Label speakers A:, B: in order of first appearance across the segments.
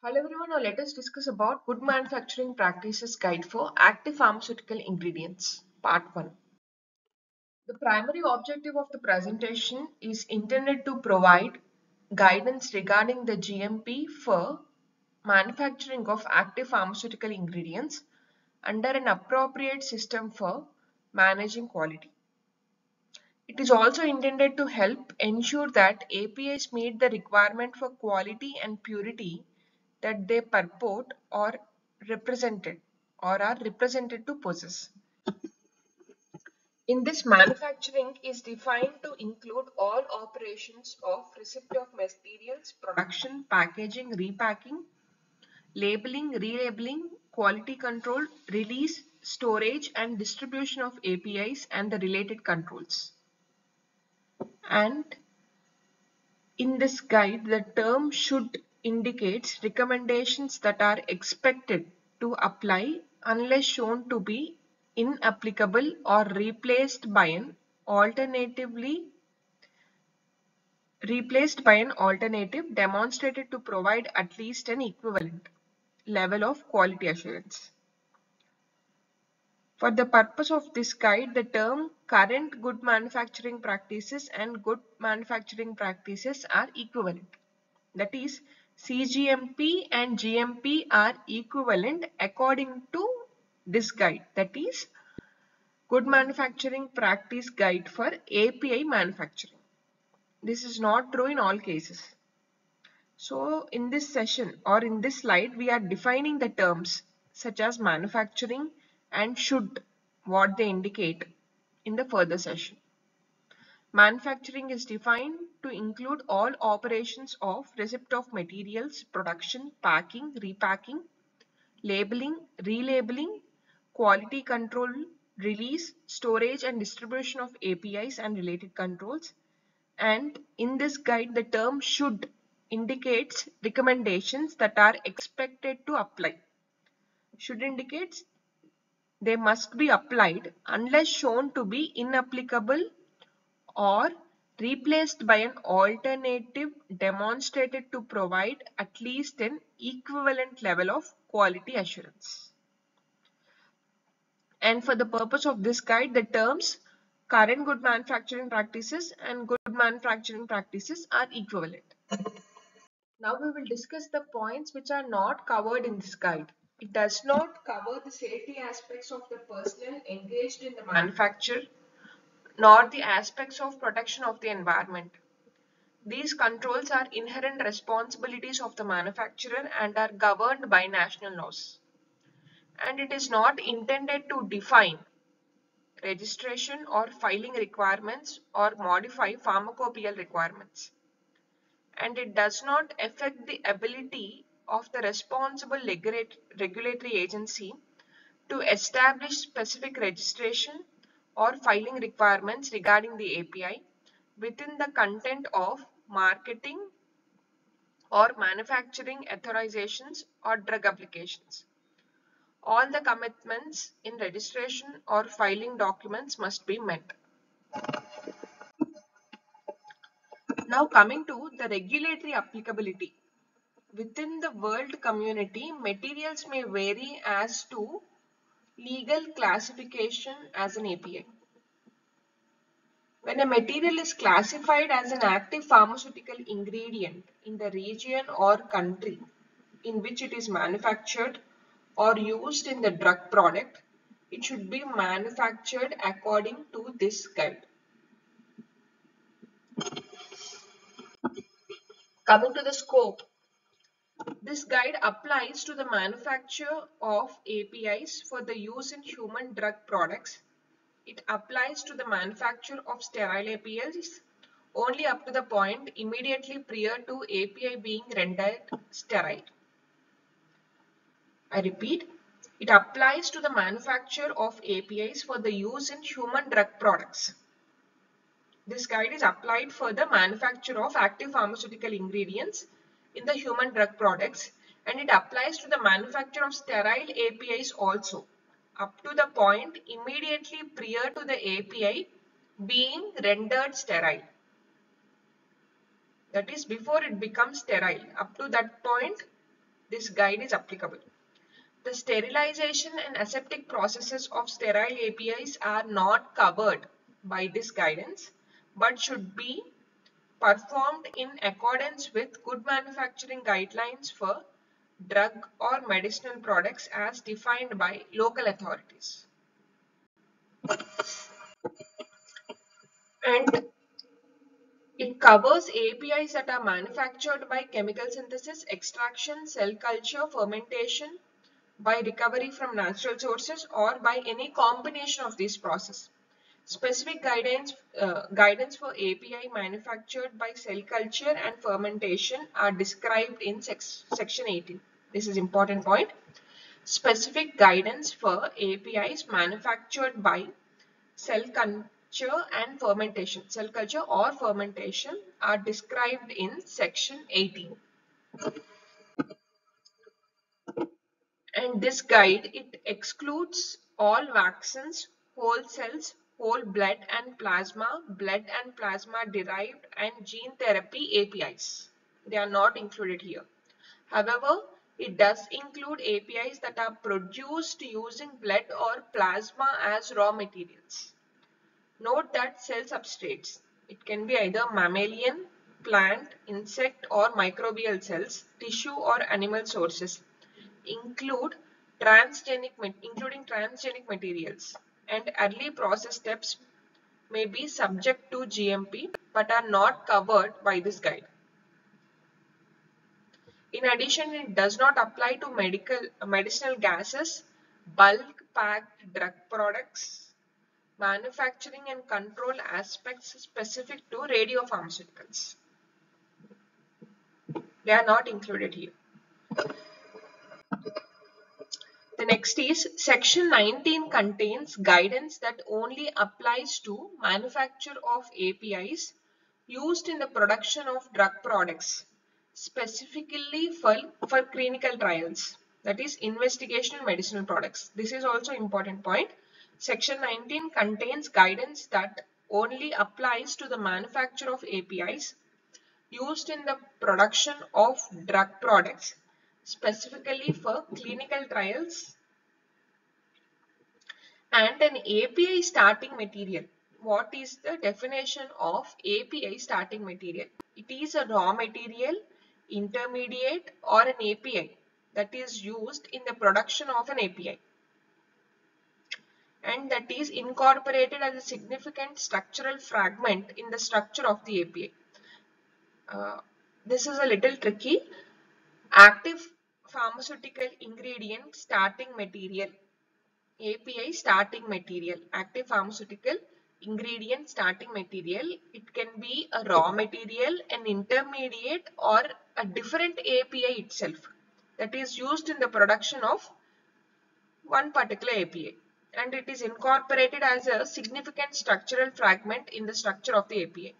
A: Hello everyone, now let us discuss about Good Manufacturing Practices Guide for Active Pharmaceutical Ingredients, Part 1. The primary objective of the presentation is intended to provide guidance regarding the GMP for manufacturing of active pharmaceutical ingredients under an appropriate system for managing quality. It is also intended to help ensure that APIs meet the requirement for quality and purity that they purport or represented or are represented to possess. In this, manufacturing is defined to include all operations of receipt of materials, production, packaging, repacking, labeling, relabeling, quality control, release, storage and distribution of APIs and the related controls. And in this guide, the term should indicates recommendations that are expected to apply unless shown to be inapplicable or replaced by an alternatively replaced by an alternative demonstrated to provide at least an equivalent level of quality assurance. For the purpose of this guide, the term current good manufacturing practices and good manufacturing practices are equivalent. That is, CGMP and GMP are equivalent according to this guide. That is, Good Manufacturing Practice Guide for API Manufacturing. This is not true in all cases. So, in this session or in this slide, we are defining the terms such as manufacturing and should, what they indicate in the further session. Manufacturing is defined to include all operations of receipt of materials, production, packing, repacking, labeling, relabeling, quality control, release, storage and distribution of APIs and related controls. And in this guide, the term should indicates recommendations that are expected to apply. Should indicates they must be applied unless shown to be inapplicable or replaced by an alternative demonstrated to provide at least an equivalent level of quality assurance. And for the purpose of this guide, the terms current good manufacturing practices and good manufacturing practices are equivalent. Now we will discuss the points which are not covered in this guide. It does not cover the safety aspects of the personnel engaged in the manufacture nor the aspects of protection of the environment. These controls are inherent responsibilities of the manufacturer and are governed by national laws. And it is not intended to define registration or filing requirements or modify pharmacopoeial requirements. And it does not affect the ability of the responsible regulatory agency to establish specific registration or filing requirements regarding the API within the content of marketing or manufacturing authorizations or drug applications. All the commitments in registration or filing documents must be met. Now coming to the regulatory applicability. Within the world community, materials may vary as to legal classification as an API. When a material is classified as an active pharmaceutical ingredient in the region or country in which it is manufactured or used in the drug product, it should be manufactured according to this guide. Coming to the scope, this guide applies to the manufacture of APIs for the use in human drug products. It applies to the manufacture of sterile APIs only up to the point immediately prior to API being rendered sterile. I repeat, it applies to the manufacture of APIs for the use in human drug products. This guide is applied for the manufacture of active pharmaceutical ingredients in the human drug products and it applies to the manufacture of sterile APIs also up to the point immediately prior to the API being rendered sterile. That is before it becomes sterile. Up to that point this guide is applicable. The sterilization and aseptic processes of sterile APIs are not covered by this guidance but should be performed in accordance with good manufacturing guidelines for drug or medicinal products as defined by local authorities. And it covers APIs that are manufactured by chemical synthesis, extraction, cell culture, fermentation, by recovery from natural sources or by any combination of these processes. Specific guidance, uh, guidance for API manufactured by cell culture and fermentation are described in section 18. This is important point. Specific guidance for APIs manufactured by cell culture and fermentation, cell culture or fermentation are described in section 18 and this guide it excludes all vaccines, whole cells, whole blood and plasma, blood and plasma derived and gene therapy APIs. They are not included here. However, it does include APIs that are produced using blood or plasma as raw materials. Note that cell substrates. It can be either mammalian, plant, insect or microbial cells, tissue or animal sources include transgenic including transgenic materials and early process steps may be subject to GMP but are not covered by this guide. In addition, it does not apply to medical medicinal gases, bulk packed drug products, manufacturing and control aspects specific to radiopharmaceuticals. They are not included here. The next is section 19 contains guidance that only applies to manufacture of APIs used in the production of drug products specifically for, for clinical trials that is investigational medicinal products. This is also important point. Section 19 contains guidance that only applies to the manufacture of APIs used in the production of drug products specifically for clinical trials and an API starting material. What is the definition of API starting material? It is a raw material, intermediate or an API that is used in the production of an API and that is incorporated as a significant structural fragment in the structure of the API. Uh, this is a little tricky. Active pharmaceutical ingredient starting material. API starting material. Active pharmaceutical ingredient starting material. It can be a raw material an intermediate or a different API itself that is used in the production of one particular API and it is incorporated as a significant structural fragment in the structure of the API.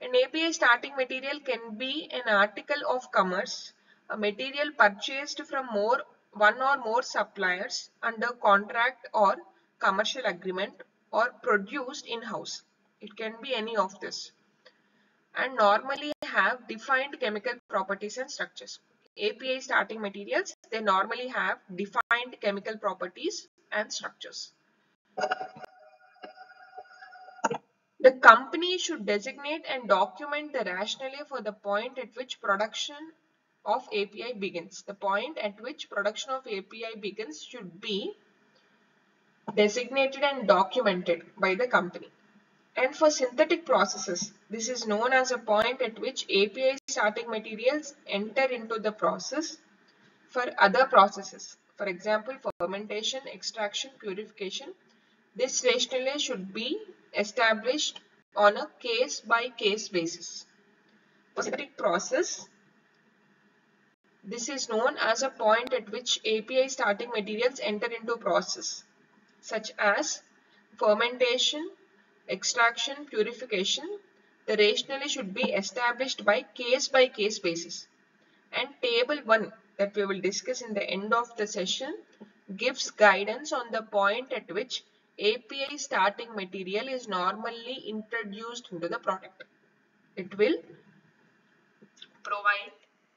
A: An API starting material can be an article of commerce a material purchased from more one or more suppliers under contract or commercial agreement or produced in-house. It can be any of this and normally have defined chemical properties and structures. API starting materials, they normally have defined chemical properties and structures. The company should designate and document the rationale for the point at which production of API begins. The point at which production of API begins should be designated and documented by the company. And for synthetic processes, this is known as a point at which API starting materials enter into the process for other processes. For example, fermentation, extraction, purification. This rationale should be established on a case-by-case -case basis. For synthetic process, this is known as a point at which API starting materials enter into process such as fermentation, extraction, purification. The rationale should be established by case by case basis. And table 1 that we will discuss in the end of the session gives guidance on the point at which API starting material is normally introduced into the product. It will provide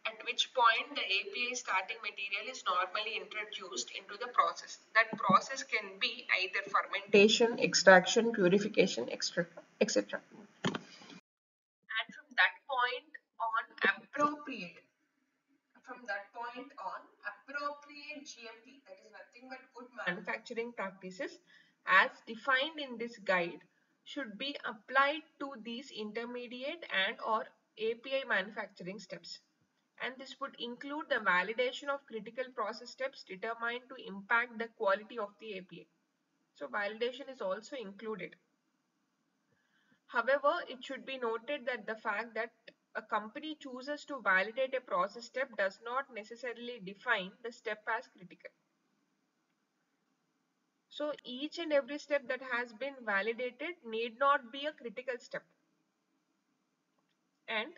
A: at which point the API starting material is normally introduced into the process. That process can be either fermentation, extraction, purification, etc. And from that point on appropriate, from that point on appropriate GMP, that is nothing but good manufacturing practices as defined in this guide should be applied to these intermediate and or API manufacturing steps. And this would include the validation of critical process steps determined to impact the quality of the API. So validation is also included. However, it should be noted that the fact that a company chooses to validate a process step does not necessarily define the step as critical. So each and every step that has been validated need not be a critical step. And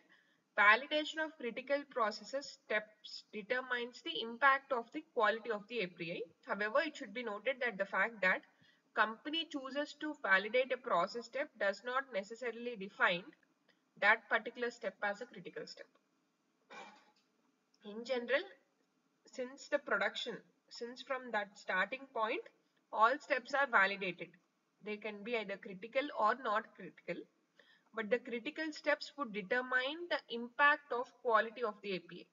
A: validation of critical processes steps determines the impact of the quality of the API. However, it should be noted that the fact that company chooses to validate a process step does not necessarily define that particular step as a critical step. In general, since the production, since from that starting point, all steps are validated. They can be either critical or not critical. But the critical steps would determine the impact of quality of the API.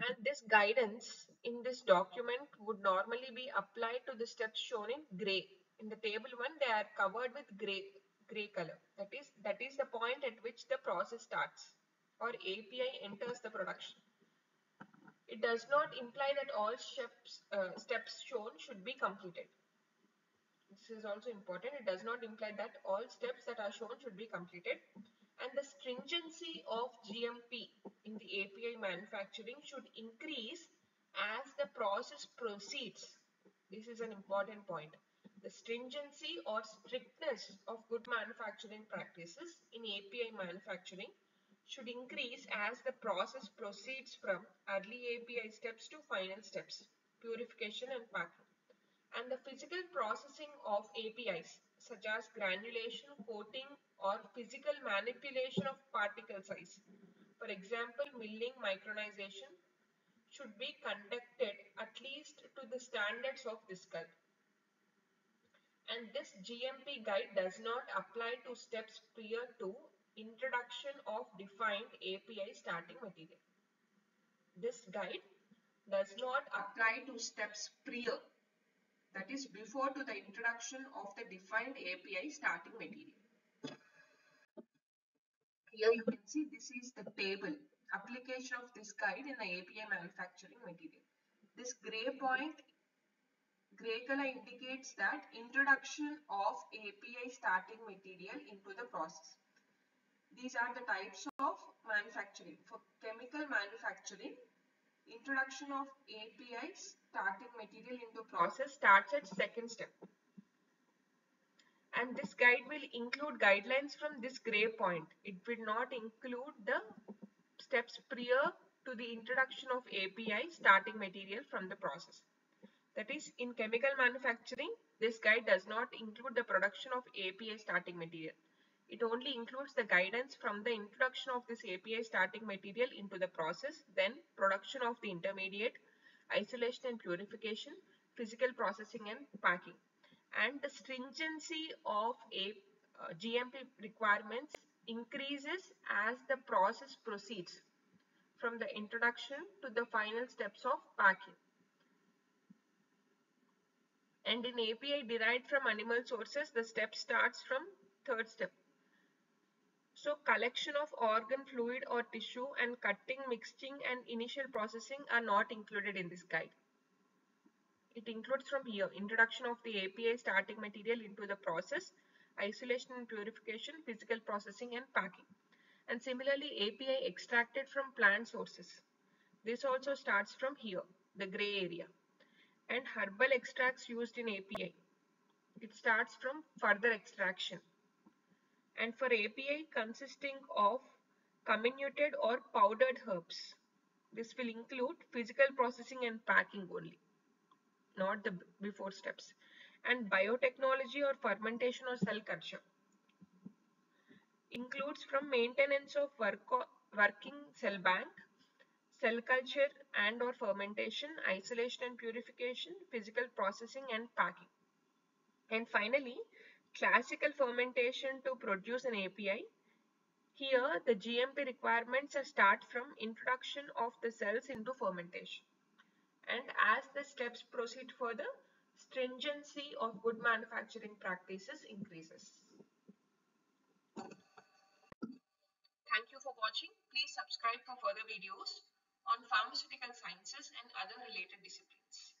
A: And this guidance in this document would normally be applied to the steps shown in gray. In the table 1, they are covered with gray, gray color. That is, that is the point at which the process starts or API enters the production. It does not imply that all steps, uh, steps shown should be completed. This is also important. It does not imply that all steps that are shown should be completed. And the stringency of GMP in the API manufacturing should increase as the process proceeds. This is an important point. The stringency or strictness of good manufacturing practices in API manufacturing should increase as the process proceeds from early API steps to final steps, purification and packing. And the physical processing of APIs such as granulation, coating or physical manipulation of particle size. For example, milling micronization should be conducted at least to the standards of this guide. And this GMP guide does not apply to steps prior to introduction of defined API starting material. This guide does not apply to steps prior, that is before to the introduction of the defined API starting material. Here you can see this is the table application of this guide in the API manufacturing material. This gray point, gray color indicates that introduction of API starting material into the process. These are the types of manufacturing. For chemical manufacturing, introduction of API starting material into process starts at second step. And this guide will include guidelines from this gray point. It will not include the steps prior to the introduction of API starting material from the process. That is, in chemical manufacturing, this guide does not include the production of API starting material. It only includes the guidance from the introduction of this API starting material into the process, then production of the intermediate, isolation and purification, physical processing and packing. And the stringency of a uh, GMP requirements increases as the process proceeds from the introduction to the final steps of packing. And in API derived from animal sources, the step starts from third step. So collection of organ fluid or tissue and cutting, mixing and initial processing are not included in this guide. It includes from here introduction of the API starting material into the process, isolation and purification, physical processing and packing. And similarly API extracted from plant sources. This also starts from here, the gray area. And herbal extracts used in API. It starts from further extraction and for API consisting of comminuted or powdered herbs. This will include physical processing and packing only, not the before steps. And biotechnology or fermentation or cell culture. includes from maintenance of work working cell bank, cell culture and or fermentation, isolation and purification, physical processing and packing. And finally, classical fermentation to produce an API. Here, the GMP requirements start from introduction of the cells into fermentation. And as the steps proceed further, stringency of good manufacturing practices increases. Thank you for watching. Please subscribe for further videos on pharmaceutical sciences and other related disciplines.